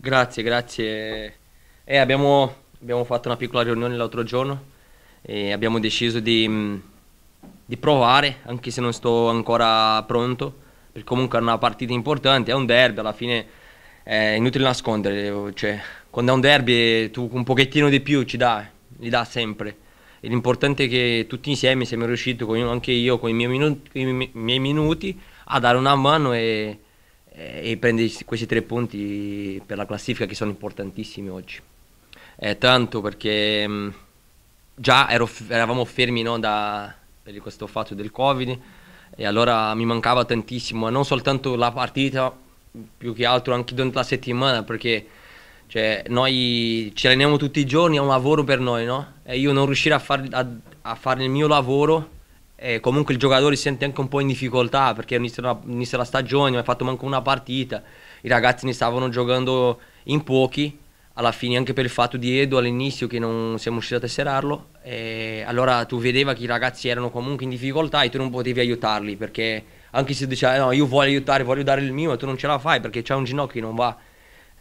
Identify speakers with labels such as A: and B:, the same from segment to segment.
A: Grazie, grazie. Eh, abbiamo, abbiamo fatto una piccola riunione l'altro giorno e abbiamo deciso di, di provare, anche se non sto ancora pronto, perché comunque è una partita importante, è un derby, alla fine è inutile nascondere, cioè, quando è un derby tu un pochettino di più ci dai, li dà sempre. E l'importante è che tutti insieme siamo riusciti, anche io con i miei minuti, i miei minuti a dare una mano e e prendi questi tre punti per la classifica che sono importantissimi oggi. Eh, tanto perché mh, mm, già ero, eravamo fermi no, da, per questo fatto del Covid e allora mi mancava tantissimo, non soltanto la partita, più che altro anche durante la settimana perché cioè, noi ci alleniamo tutti i giorni, è un lavoro per noi, no? E io non riuscire a, far, fare il mio lavoro e comunque il giocatore si sente anche un po' in difficoltà perché inizia la, inizia la stagione, non hai fatto manco una partita, i ragazzi ne stavano giocando in pochi, alla fine anche per il fatto di Edo all'inizio che non siamo riusciti a tesserarlo, e allora tu vedeva che i ragazzi erano comunque in difficoltà e tu non potevi aiutarli perché anche se diceva no io voglio aiutare, voglio dare il mio, tu non ce la fai perché c'è un ginocchio che non va,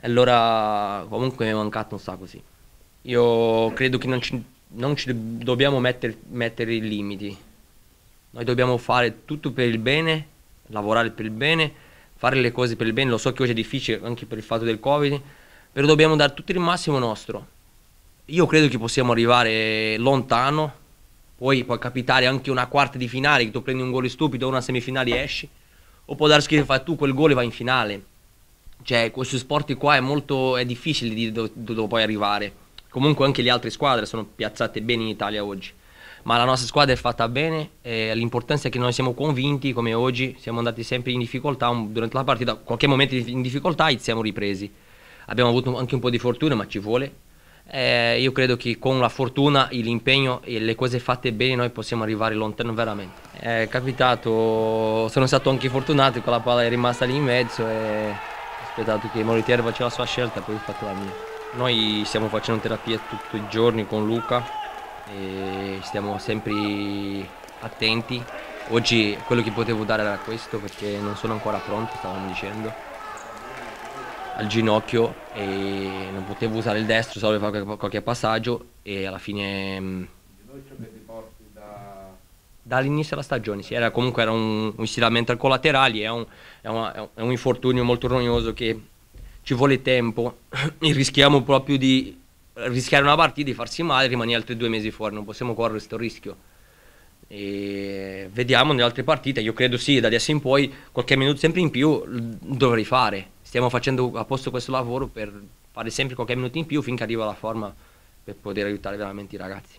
A: allora comunque mi è mancato un sacco così. Io credo che non ci, non ci dobbiamo mettere, mettere i limiti noi dobbiamo fare tutto per il bene, lavorare per il bene, fare le cose per il bene. Lo so che oggi è difficile anche per il fatto del Covid, però dobbiamo dare tutto il massimo nostro. Io credo che possiamo arrivare lontano, poi può capitare anche una quarta di finale, che tu prendi un gol stupido, una semifinale e esci, o può darsi che fai tu quel gol e vai in finale. Cioè, questi sport qua è molto è difficile di dove, dove puoi arrivare. Comunque anche le altre squadre sono piazzate bene in Italia oggi ma la nostra squadra è fatta bene e l'importanza è che noi siamo convinti come oggi siamo andati sempre in difficoltà durante la partita qualche momento in difficoltà e siamo ripresi. Abbiamo avuto anche un po' di fortuna ma ci vuole. Eh, io credo che con la fortuna l'impegno e le cose fatte bene noi possiamo arrivare lontano veramente. È capitato sono stato anche fortunato con la palla è rimasta lì in mezzo e ho aspettato che Moritieri faccia la sua scelta e poi ho fatto la mia. Noi stiamo facendo terapia tutti i giorni con Luca e stiamo sempre attenti. Oggi quello che potevo dare era questo perché non sono ancora pronto, stavamo dicendo, al ginocchio e non potevo usare il destro, solo per fare qualche passaggio e alla fine... Mm, dall'inizio della stagione, sì, era comunque era un, un stiramento al collaterali, è un, è, è un infortunio molto rognoso che ci vuole tempo e rischiamo proprio di rischiare una partita di farsi male rimani altri due mesi fuori, non possiamo correre questo rischio. E vediamo nelle altre partite, io credo sì, da adesso in poi qualche minuto sempre in più dovrei fare. Stiamo facendo a posto questo lavoro per fare sempre qualche minuto in più finché arriva la forma per poter aiutare veramente i ragazzi.